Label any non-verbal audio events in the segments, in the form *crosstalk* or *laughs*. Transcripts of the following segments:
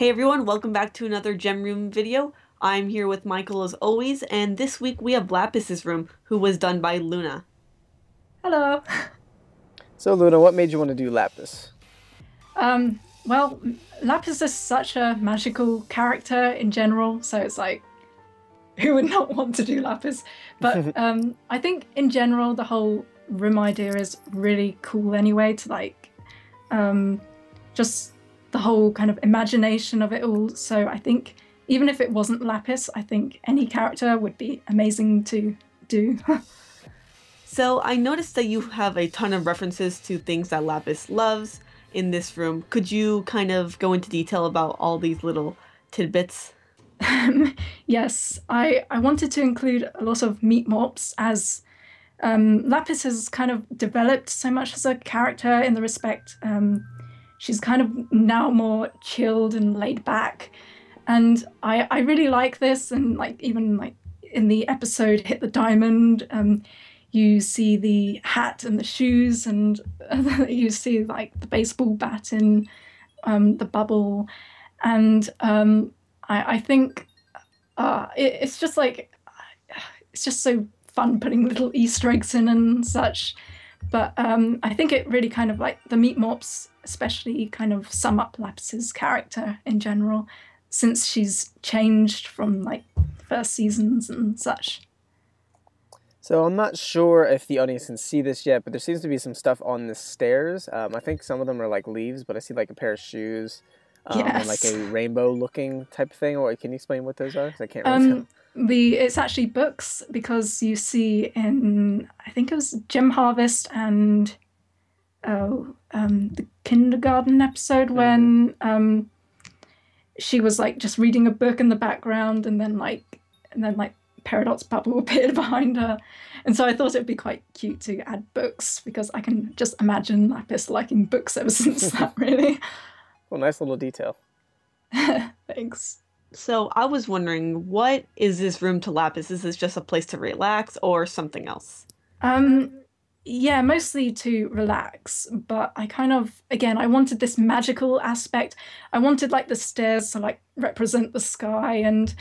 Hey everyone, welcome back to another Gem Room video. I'm here with Michael as always, and this week we have Lapis's room, who was done by Luna. Hello. So Luna, what made you want to do Lapis? Um, well, Lapis is such a magical character in general, so it's like, *laughs* who would not want to do Lapis? But *laughs* um, I think in general, the whole room idea is really cool anyway, to like, um, just the whole kind of imagination of it all. So I think even if it wasn't Lapis, I think any character would be amazing to do. *laughs* So I noticed that you have a ton of references to things that Lapis loves in this room. Could you kind of go into detail about all these little tidbits? yes, I, I wanted to include a lot of meep morps as um, Lapis has kind of developed so much as a character in the respect um, she's kind of now more chilled and laid back. And i i really like this and like even like in the episode hit the diamond um you see the hat and the shoes and *laughs* you see like the baseball bat in um, the bubble. And um, I, I think uh, it, it's just like it's just so fun putting little easter eggs in and such. But um, I think it really kind of like the meep morps, especially, kind of sum up Lapis's character in general, since she's changed from like first seasons and such. So I'm not sure if the audience can see this yet, but there seems to be some stuff on the stairs. Um, I think some of them are like leaves, but I see like a pair of shoes. Um, yes. and like a *laughs* rainbow looking type thing. Or can you explain what those are? Because I can't um, the it's actually books because you see in I think it was Gem Harvest and oh um, the kindergarten episode mm-hmm. when um, she was like just reading a book in the background and then like and then like paradox bubble *laughs* appeared behind her. And so I thought it would be quite cute to add books because I can just imagine Lapis liking books ever *laughs* since *laughs* that, really. Well, nice little detail. Thanks. So I was wondering, what is this room to Lapis? Is this just a place to relax or something else? Um, yeah, mostly to relax. But I kind of, again, I wanted this magical aspect. I wanted like the stairs to like represent the sky, and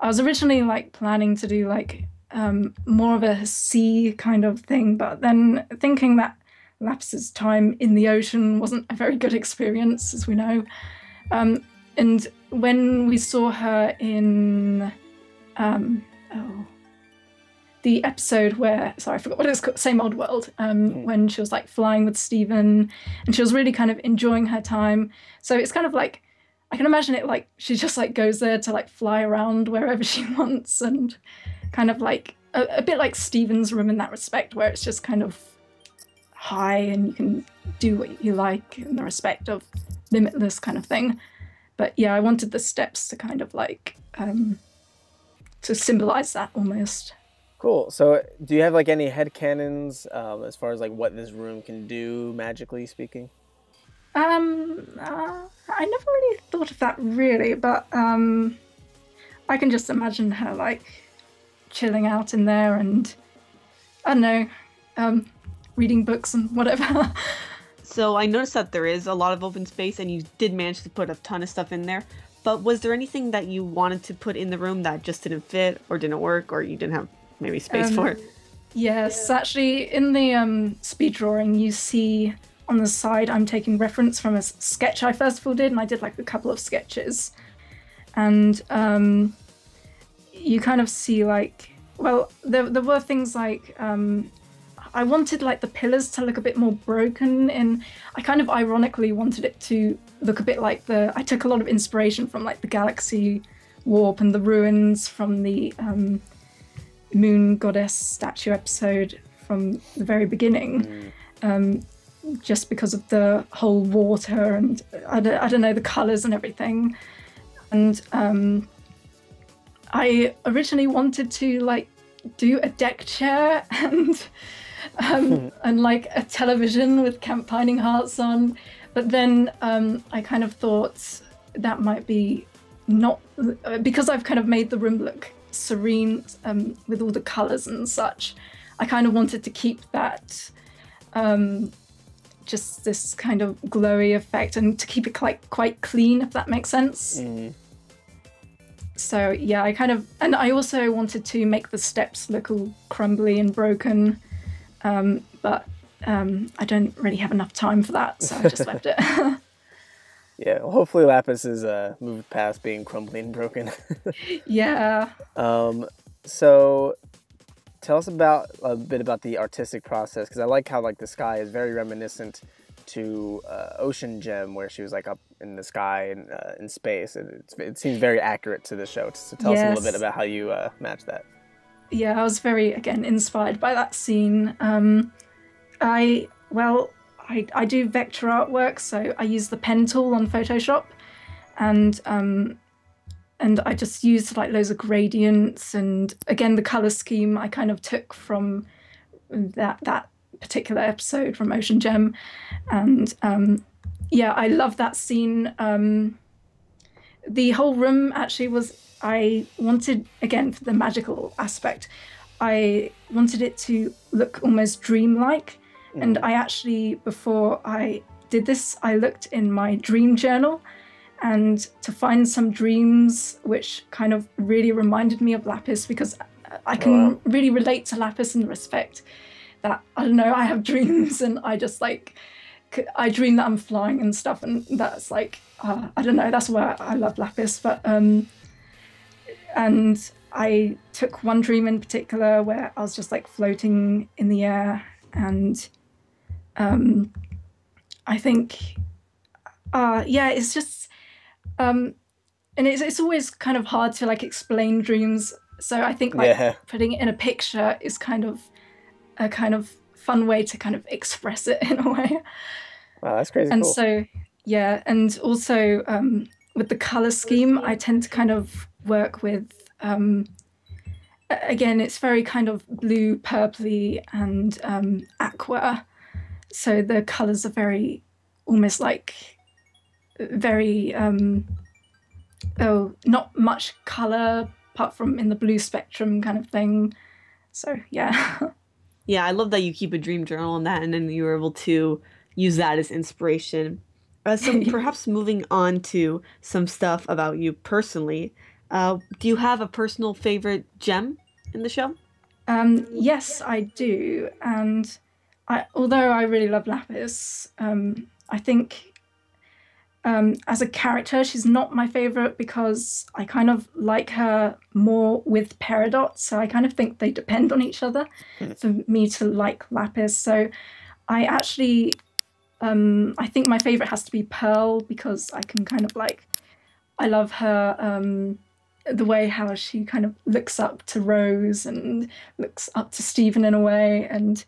I was originally like planning to do like um, more of a sea kind of thing, but then thinking that Lapis's time in the ocean wasn't a very good experience, as we know. Um, and when we saw her in um, oh the episode where sorry I forgot what it's called same old world um, mm. when she was like flying with Steven and she was really kind of enjoying her time so it's kind of like I can imagine it like she just like goes there to like fly around wherever she *laughs* wants and kind of like a, a bit like Steven's room in that respect where it's just kind of high and you can do what you like in the respect of limitless kind of thing but yeah, I wanted the steps to kind of like um, to symbolize that almost. Cool. So, do you have like any head canons um, as far as like what this room can do, magically speaking? Um, uh, I never really thought of that really, but um, I can just imagine her like chilling out in there and I don't know, um, reading books and whatever. *laughs* So I noticed that there is a lot of open space and you did manage to put a ton of stuff in there. But was there anything that you wanted to put in the room that just didn't fit or didn't work or you didn't have maybe space um, for it? Yes, actually, in the um, speed drawing, you see on the side I'm taking reference from a sketch I first of all did, and I did like a couple of sketches. And um, you kind of see like, well, there, there were things like um, I wanted like the pillars to look a bit more broken and I kind of ironically wanted it to look a bit like the I took a lot of inspiration from like the galaxy warp and the ruins from the um, moon goddess statue episode from the very beginning mm. um, just because of the whole water and I don't, I don't know the colors and everything and um, I originally wanted to like do a deck chair *laughs* and um, *laughs* and like a television with Camp Pining Hearts on. But then um, I kind of thought that might be not because I've kind of made the room look serene um, with all the colors and such. I kind of wanted to keep that um, just this kind of glowy effect and to keep it quite quite clean, if that makes sense. Mm-hmm. So yeah, I kind of and I also wanted to make the steps look all crumbly and broken, um, but um, I don't really have enough time for that, so I just *laughs* left it. *laughs* Yeah, well, hopefully Lapis has uh, moved past being crumbly and broken. *laughs* yeah. um, so tell us about a bit about the artistic process because I like how like the sky is very reminiscent to uh, Ocean Gem, where she was like up in the sky and uh, in space. It, it seems very accurate to the show. So tell us a little bit about how you uh, match that. yeah, I was very again inspired by that scene. Um, I well, I I do vector artwork, so I use the pen tool on Photoshop, and um, and I just used like loads of gradients, and again the color scheme I kind of took from that that particular episode from Ocean Gem, and um, yeah, I love that scene. Um, the whole room actually was I wanted again for the magical aspect. I wanted it to look almost dreamlike, and I actually before I did this, I looked in my dream journal, and to find some dreams which kind of really reminded me of Lapis because I can wow. really relate to Lapis in the respect that I don't know I have dreams *laughs* and I just like I dream that I'm flying and stuff, and that's like uh, I don't know. That's why I love Lapis, but um, and I took one dream in particular where I was just like floating in the air, and um, I think, uh, yeah, it's just, um, and it's it's always kind of hard to like explain dreams. So I think like Yeah. putting it in a picture is kind of a kind of fun way to kind of express it *laughs* in a way Wow, that's crazy and cool. so yeah and also um, with the color scheme i tend to kind of work with um, again it's very kind of blue purpley and um, aqua so the colors are very almost like very um, oh not much color apart from in the blue spectrum kind of thing so yeah *laughs* Yeah, I love that you keep a dream journal and that, and then you were able to use that as inspiration. Uh, so *laughs* perhaps moving on to some stuff about you personally. Uh, do you have a personal favorite gem in the show? Um, yes, I do, and I, although I really love Lapis, um, I think um, as a character, she's not my favorite because I kind of like her more with Peridot. So I kind of think they depend on each other for me to like Lapis. So I actually, um, I think my favorite has to be Pearl because I can kind of like, I love her. Um, the way how she kind of looks up to Rose and looks up to Steven in a way, and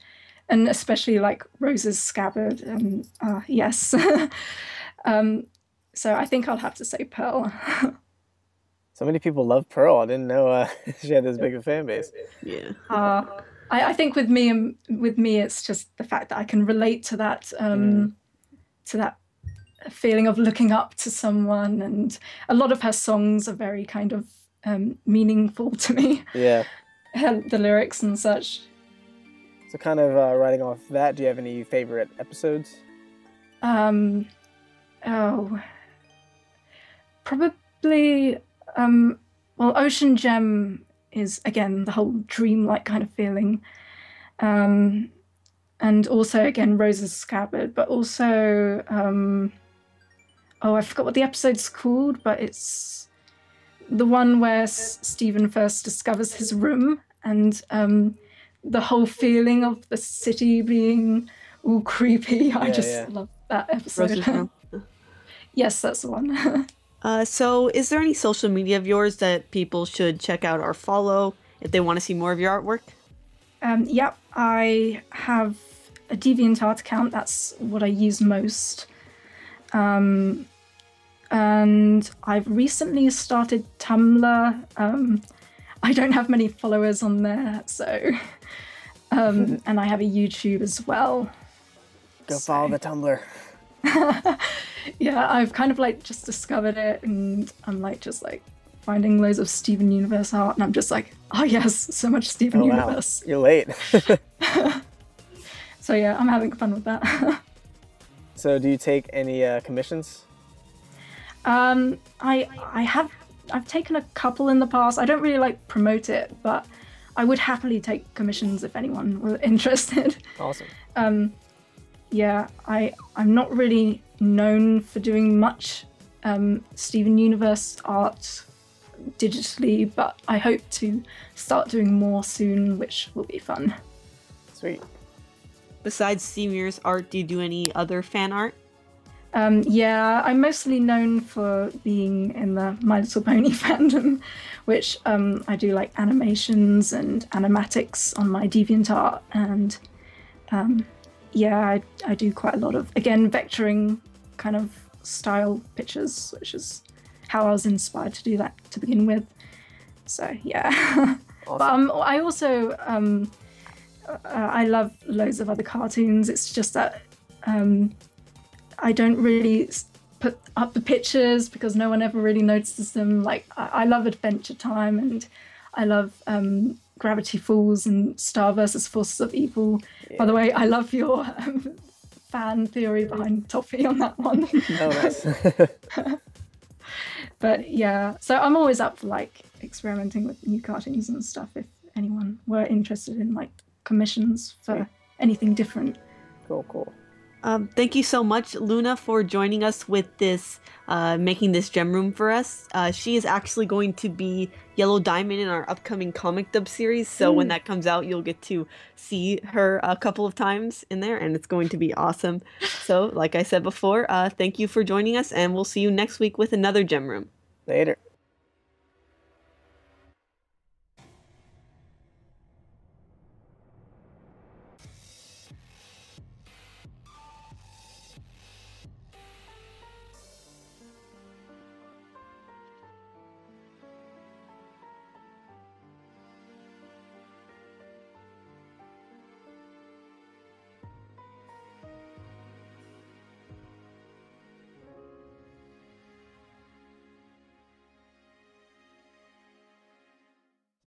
and especially like Rose's scabbard. And uh, yes. *laughs* um, so I think I'll have to say Pearl. *laughs* So many people love Pearl. I didn't know uh, *laughs* she had this big a fan base. Yeah. uh, I, I think with me and with me, it's just the fact that I can relate to that um, to that feeling of looking up to someone, and a lot of her songs are very kind of um, meaningful to me. Yeah. Her, the lyrics and such. So kind of uh, writing off that, do you have any favorite episodes? Um, oh, probably. Um, well, Ocean Gem is again the whole dreamlike kind of feeling, um, and also again Rose's scabbard, but also um, oh, I forgot what the episode's called, but it's the one where S- Steven first discovers his room and um, the whole feeling of the city being all creepy. *laughs* I Yeah, just yeah. love that episode. *laughs* Yes, that's the one. *laughs* Uh, so, is there any social media of yours that people should check out or follow if they want to see more of your artwork? um, yep, I have a DeviantArt account. That's what I use most. Um, and I've recently started Tumblr. Um, I don't have many followers on there, so. Um, *laughs* and I have a YouTube as well. Go follow the Tumblr. *laughs* Yeah, I've kind of like just discovered it, and I'm like just like finding loads of Steven Universe art, and I'm just like, oh yes, so much Steven Oh wow, Universe. you're late. *laughs* So yeah, I'm having fun with that. So, do you take any uh, commissions? Um, I I have I've taken a couple in the past. I don't really like promote it, but I would happily take commissions if anyone were *laughs* interested. Awesome. Um, yeah, I I'm not really known for doing much um, Steven Universe art digitally, but I hope to start doing more soon, which will be fun. Sweet. Besides Semir's art, do you do any other fan art? Um, yeah, I'm mostly known for being in the My Little Pony *laughs* fandom, which um, I do like animations and animatics on my DeviantArt, and um, yeah, I, I do quite a lot of again vectoring kind of style pictures, which is how I was inspired to do that to begin with. So yeah, Awesome. *laughs* but um, I also um, uh, I love loads of other cartoons. It's just that um, I don't really put up the pictures because no one ever really notices them. Like I, I love Adventure Time and I love um, Gravity Falls and Star versus Forces of Evil. By the way, I love your um, fan theory behind Toffee on that one. *laughs* oh, nice. *laughs* but yeah, so I'm always up for like experimenting with new cartoons and stuff. If anyone were interested in like commissions for anything different. cool, cool. Um, thank you so much, Luna, for joining us with this, uh, making this gem room for us. Uh, she is actually going to be Yellow Diamond in our upcoming comic dub series. So when that comes out, you'll get to see her a couple of times in there, and it's going to be awesome. So, like I said before, uh, thank you for joining us, and we'll see you next week with another gem room. Later.